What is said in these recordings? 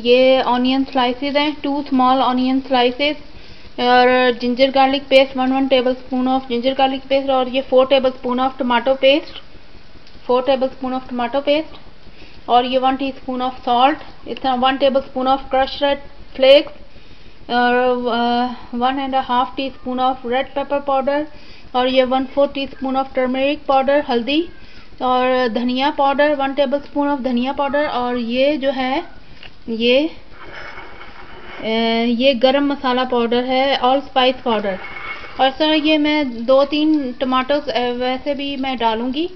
ये onion slices हैं two small onion slices और ginger garlic paste one one tablespoon of ginger garlic paste और ये four tablespoon of tomato paste four tablespoon of tomato paste और ये one teaspoon of salt इस one tablespoon of crush red flakes और one and half teaspoon of red pepper powder और ये one four teaspoon of turmeric powder हल्दी और धनिया powder one tablespoon of धनिया पाउडर और ये जो है, ये ये गरम मसाला पाउडर है ऑल स्पाइस पाउडर। और सर ये मैं दो तीन टमाटो वैसे भी मैं डालूँगी।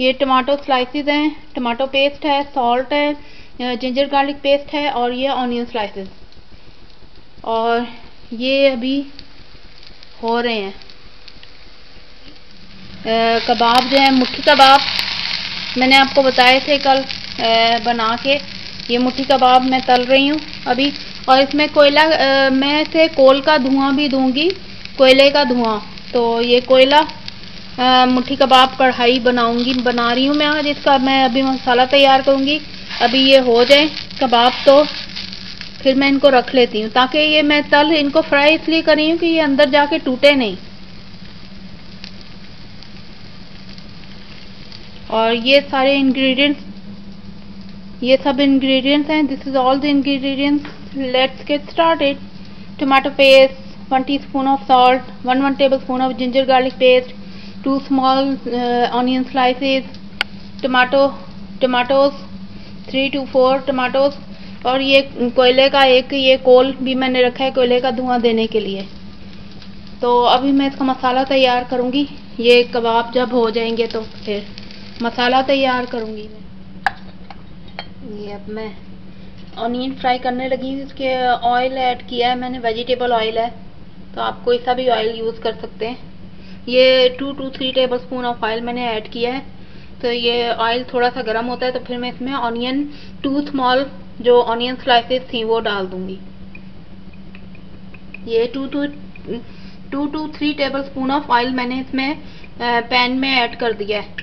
ये टमाटो स्लाइसिस हैं टमाटो पेस्ट है सॉल्ट है जिंजर गार्लिक पेस्ट है और ये ऑनियन स्लाइसिस और ये अभी हो रहे हैं। कबाब जो है मुट्ठी कबाब। मैंने आपको बताए थे कल बना के। ये मुट्ठी कबाब मैं तल रही हूँ अभी। और इसमें कोयला मैं से कोल का धुआँ भी दूँगी, कोयले का धुआँ। तो ये कोयला मुट्ठी कबाब कढ़ाई बनाऊँगी, बना रही हूँ मैं आज। इसका मैं अभी मसाला तैयार करूँगी। अभी ये हो जाए कबाब तो। फिर मैं इनको रख लेती हूँ, ताकि ये मैं तल, इनको फ्राई इसलिए कर रही हूँ कि ये अंदर जाके टूटे नहीं। और ये सारे इंग्रेडिएंट्स ये सब इंग्रेडिएंट्स हैं. This is all the ingredients let's get started tomato paste one teaspoon of salt one one tablespoon of ginger garlic paste two small onion slices tomato tomatoes three two four tomatoes और ये कोयले का एक, ये कोल भी मैंने रखा है कोयले का धुआँ देने के लिए। तो अभी मैं इसका मसाला तैयार करूँगी। ये कबाब जब हो जाएँगे तो फिर। मसाला तैयार करूँगी मैं। ये अब मैं ऑनियन फ्राई करने लगी इसके ऑयल ऐड किया है मैंने वेजिटेबल ऑयल है। तो आप कोई सा भी ऑयल यूज़ कर सकते हैं। ये two two three tablespoon of oil मैंने ऐड किया है। तो ये ऑयल थोड़ा सा गर्म होता है तो फिर मैं इसमें ऑनियन टू स्मॉल जो ऑनियन स्लाइसेस थी, वो डाल दूँगी। ये two two two two three tablespoon of oil मैंने इसमें पैन में ऐड कर दिया है।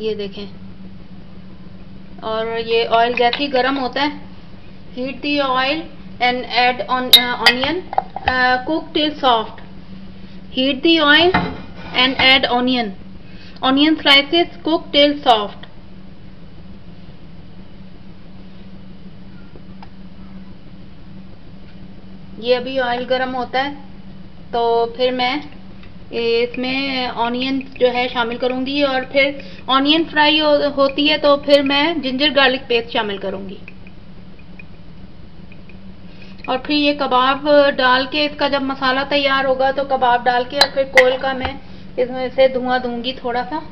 ये देखें। और ये ऑयल जैसे ही गर्म होता है। Heat the oil and add onion cook till soft heat the oil and add onion onion slices cook till soft ये अभी ऑयल गर्म होता है। तो फिर मैं इसमें ऑनियन जो है शामिल करूँगी और फिर ऑनियन फ्राई हो, होती है तो फिर मैं जिंजर गार्लिक पेस्ट शामिल करूँगी। और फिर ये कबाब डाल के इसका जब मसाला तैयार होगा तो कबाब डाल के और फिर कोल का मैं इसमें से धुआँ दूँगी थोड़ा सा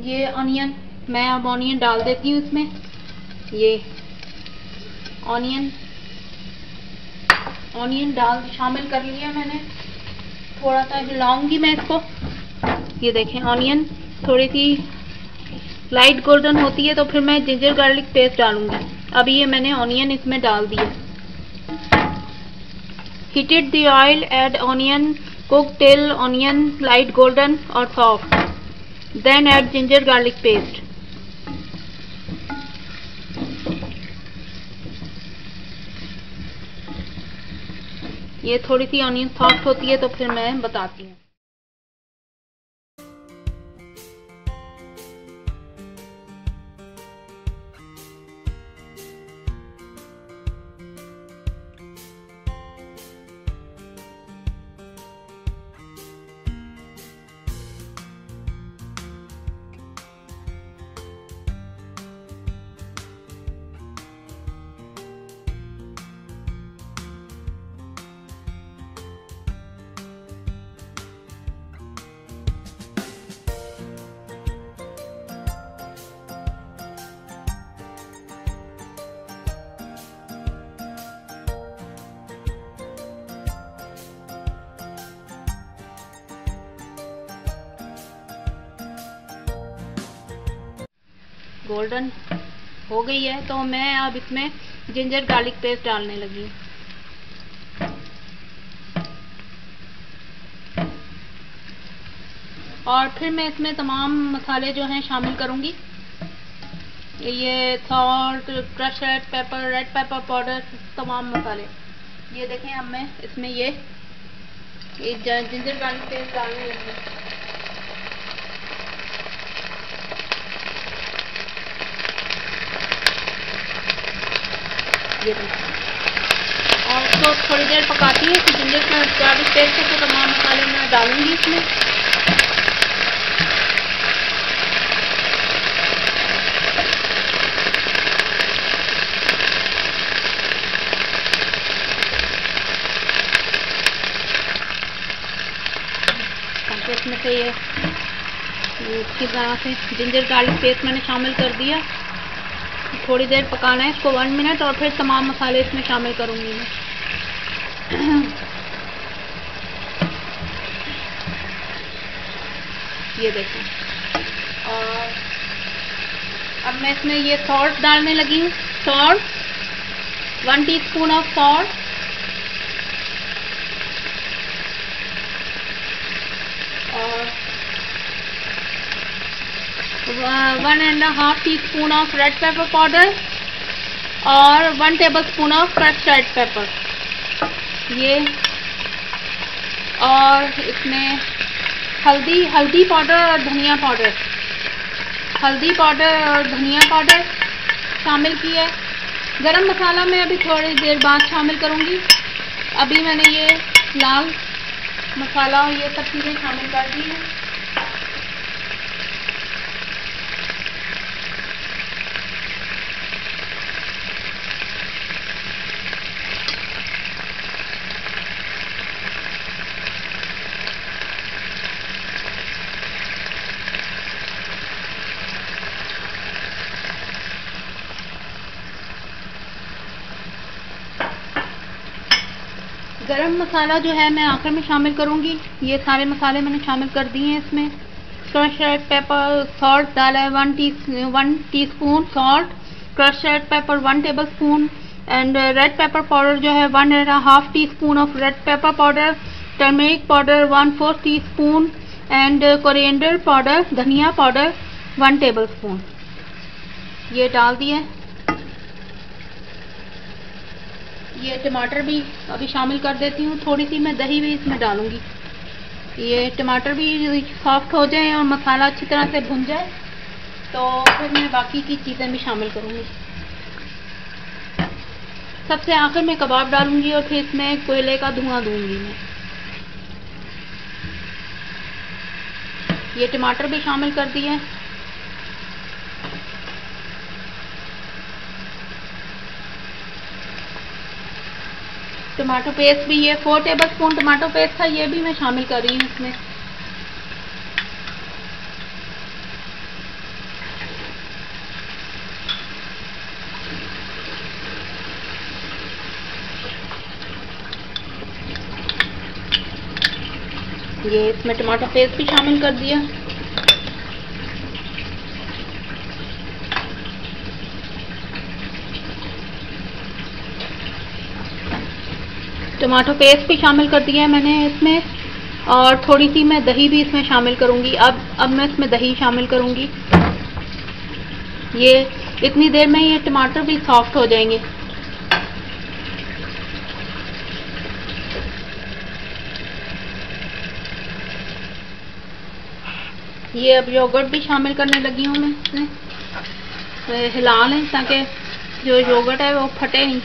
ये ऑनियन मैं अब ऑनियन डाल देती हूँ इसमें। ये ऑनियन ऑनियन डाल शामिल कर लिया मैंने। थोड़ा सा हिलाऊँगी मैं इसको। ये देखें ऑनियन थोड़ी सी लाइट गोल्डन होती है तो फिर मैं जिंजर गार्लिक पेस्ट डालूँगी। अभी ये मैंने ऑनियन इसमें डाल दिया। Heated the oil add onion cook till onion light golden और soft then add ginger garlic paste ये थोड़ी सी ऑनियन सॉफ्ट होती है तो फिर मैं बताती हूँ। गोल्डन हो गई है तो मैं अब इसमें जिंजर गार्लिक पेस्ट डालने लगी और फिर मैं इसमें तमाम मसाले जो हैं शामिल करूँगी। ये salt crush red pepper red pepper powder तमाम मसाले। ये देखें अब मैं इसमें ये, ये जिंजर गार्लिक पेस्ट डालने लगी ये और उसको थोड़ी देर पकाती है तो जिंजर गार्लिक पेस्ट को तमाम मसाले मैं डालूँगी इसमें। इसमें से ये इसकी तरह से जिंजर गार्लिक पेस्ट मैंने शामिल कर दिया। थोड़ी देर पकाना है, इसको वन मिनट और फिर तमाम मसाले इसमें शामिल करूँगी मैं। ये देखें। और अब मैं इसमें ये सॉल्ट डालने लगी हूँ। Salt one teaspoon of salt one and half teaspoon of red pepper powder और one tablespoon of fresh red pepper ये और इसमें हल्दी हल्दी पाउडर और धनिया पाउडर हल्दी पाउडर और धनिया पाउडर शामिल किया है। गरम मसाला मैं अभी थोड़ी देर बाद शामिल करूँगी। अभी मैंने ये लाल मसाला और ये सब चीज़ें शामिल कर दी हैं। गरम मसाला जो है मैं आखिर में शामिल करूँगी। ये सारे मसाले मैंने शामिल कर दिए हैं इसमें। क्रश रेड पेपर सॉल्ट डाला है one tea one teaspoon salt crush red pepper one tablespoon and red pepper powder जो है one and half teaspoon of red pepper powder turmeric powder one four teaspoon and coriander powder धनिया powder one tablespoon ये डाल दिए। ये टमाटर भी अभी शामिल कर देती हूँ। थोड़ी सी मैं दही भी इसमें डालूँगी। ये टमाटर भी सॉफ्ट हो जाए और मसाला अच्छी तरह से भुन जाए तो फिर मैं बाकी की चीज़ें भी शामिल करूँगी। सबसे आखिर में कबाब डालूँगी और फिर इसमें कोयले का धुआँ दूँगी मैं। ये टमाटर भी शामिल कर दिए। टमाटो पेस्ट भी ये four tablespoon tomato paste था, ये भी मैं शामिल कर रही हूँ इसमें। ये इसमें टमाटो पेस्ट भी शामिल कर दिया। टमाटो पेस्ट भी शामिल कर दिया है मैंने इसमें। और थोड़ी सी मैं दही भी इसमें शामिल करूँगी। अब अब मैं इसमें दही शामिल करूँगी। ये, इतनी देर में ये टमाटर भी सॉफ्ट हो जाएँगे। ये अब योगर्ट भी शामिल करने लगी हूँ मैं इसमें। हिला लें ताकि जो योगर्ट है वो फटे। नहीं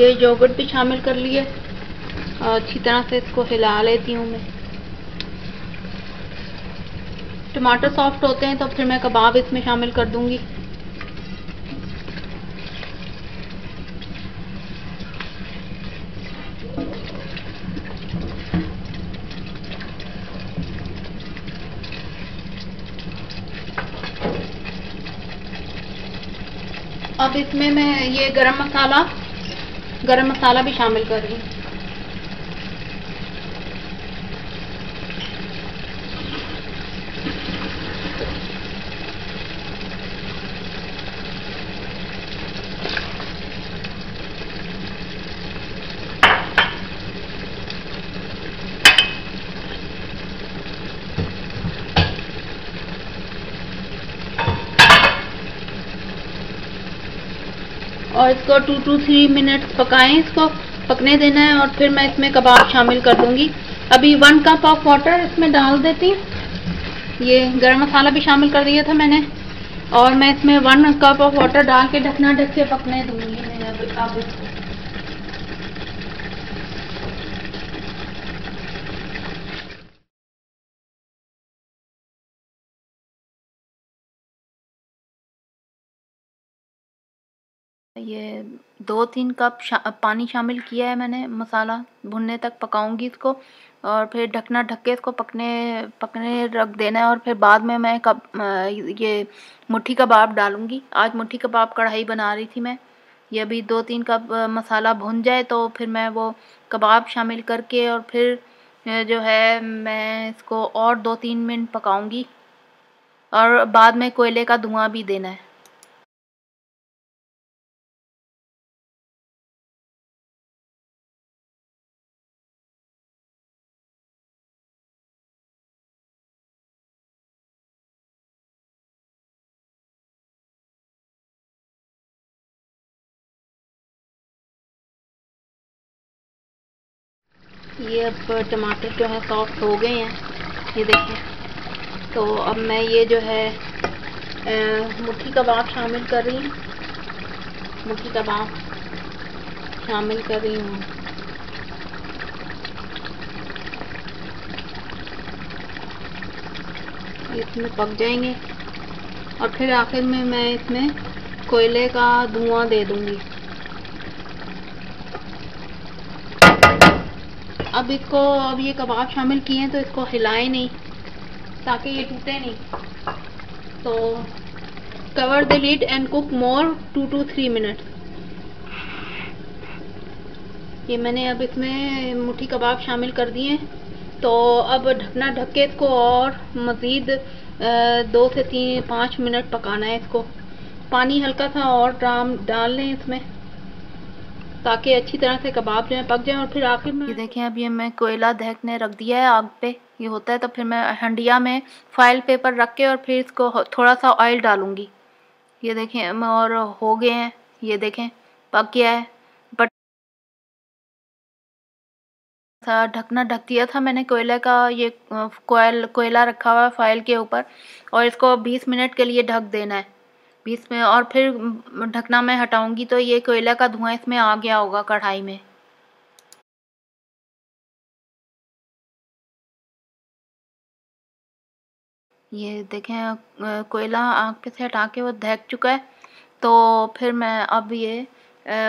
ये जोगर्ट भी शामिल कर लिए। और अच्छी तरह से इसको हिला लेती हूँ मैं। टमाटर सॉफ्ट होते हैं तो फिर मैं कबाब इसमें शामिल कर दूँगी। अब इसमें मैं ये गरम मसाला गरम मसाला भी शामिल कर रही हूँ। और इसको टू टू थ्री मिनट्स पकाएँ, इसको पकने देना है और फिर मैं इसमें कबाब शामिल कर दूँगी। अभी वन कप ऑफ़ वाटर इसमें डाल देती हूँ। ये गरम मसाला भी शामिल कर दिया था मैंने। और मैं इसमें वन कप ऑफ़ वाटर डाल के ढकना ढक के पकने दूँगी। मैं अब अब ये दो तीन कप शा, पानी शामिल किया है मैंने मसाला भुनने तक पकाऊँगी इसको और फिर ढकना ढक के इसको पकने पकने रख देना है और फिर बाद में मैं कब ये मुट्ठी कबाब डालूँगी। आज मुट्ठी कबाब कढ़ाई बना रही थी मैं। ये अभी दो तीन कप मसाला भुन जाए तो फिर मैं वो कबाब शामिल करके और फिर जो है मैं इसको और दो तीन मिनट पकाऊँगी। और बाद में कोयले का धुआँ भी देना है। ये अब टमाटर जो है सॉफ्ट हो गए हैं। ये देखें। तो अब मैं ये जो है मुट्ठी कबाब शामिल कर रही हूँ। मुट्ठी कबाब शामिल कर रही हूँ। इसमें पक जाएँगे। और फिर आखिर में मैं इसमें कोयले का धुआँ दे दूँगी। अब इसको, अब ये कबाब शामिल किए हैं तो इसको हिलाए नहीं, ताकि ये टूटे नहीं। तो cover the lid and cook more two two three minute ये मैंने अब इसमें मुट्ठी कबाब शामिल कर दिए तो अब ढकना ढक के इसको और मज़ीद दो से तीन, पाँच मिनट पकाना है इसको। पानी हल्का सा और डाल लें इसमें। ताकि अच्छी तरह से कबाब जो है पक जाए और फिर आखिर में ये देखें ये मैं कोयला दहकने रख दिया है आग पे। ये होता है तो फिर मैं हंडिया में फ़ाइल पेपर रख के और फिर इसको थोड़ा सा ऑयल डालूँगी। ये देखें और हो गए हैं। ये देखें, पक गया है। बट ढकना, ढक दिया था मैंने कोयले का, ये कोयल, कोयला रखा हुआ है फ़ाइल के ऊपर। और इसको 20 मिनट के लिए ढक देना है। बीस में और फिर ढकना मैं हटाऊँगी तो ये कोयला का धुआँ इसमें आ गया होगा कढ़ाई में। ये देखें कोयला आग पे से हटा के वो दहक चुका है। तो फिर मैं अब ये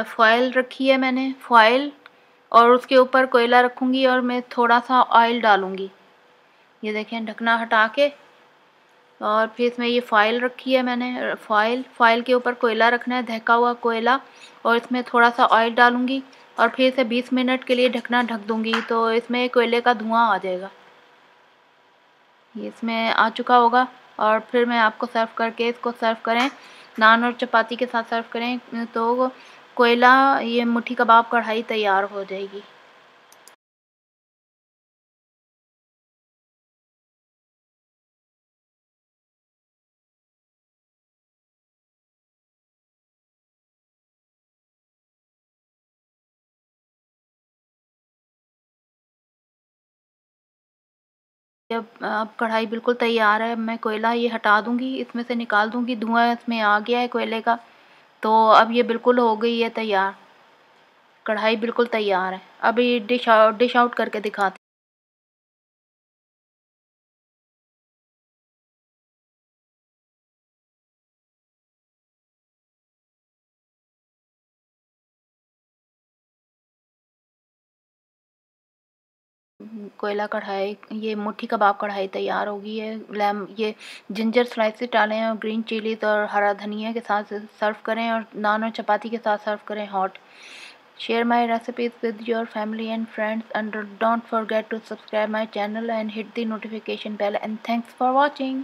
फॉयल रखी है मैंने फॉयल और उसके ऊपर कोयला रखूँगी और मैं थोड़ा सा ऑयल डालूँगी। ये देखें, ढकना हटा के और फिर इसमें ये फ़ाइल रखी है मैंने फ़ाइल फ़ाइल के ऊपर कोयला रखना है धहका हुआ कोयला, और इसमें थोड़ा सा ऑयल डालूँगी, और फिर इसे 20 मिनट के लिए ढकना, ढक दूँगी तो इसमें कोयले का धुआँ आ जाएगा। ये इसमें आ चुका होगा, और फिर मैं आपको सर्व करके इसको सर्व करें, नान और चपाती के साथ सर्व करें तो कोयला, ये मुट्ठी कबाब कढ़ाई तैयार हो जाएगी। अब अब कढ़ाई बिल्कुल तैयार है, मैं कोयला ये हटा दूँगी, इसमें से निकाल दूँगी, धुआँ इसमें आ गया है कोयले का तो अब ये बिल्कुल हो गई है तैयार। कढ़ाई बिल्कुल तैयार है। अब ये डिश आउट डिश आउट करके दिखाती कोयला कढ़ाई, ये मुट्ठी कबाब कढ़ाई तैयार होगी है लैम, ये जिंजर स्लाइसेस डालें और ग्रीन चिलीज और हरा धनिया के साथ सर्व करें और नान और चपाती के साथ सर्व करें hot. Share my recipes with your family and friends and don't forget to subscribe my channel and hit the notification bell and thanks for watching.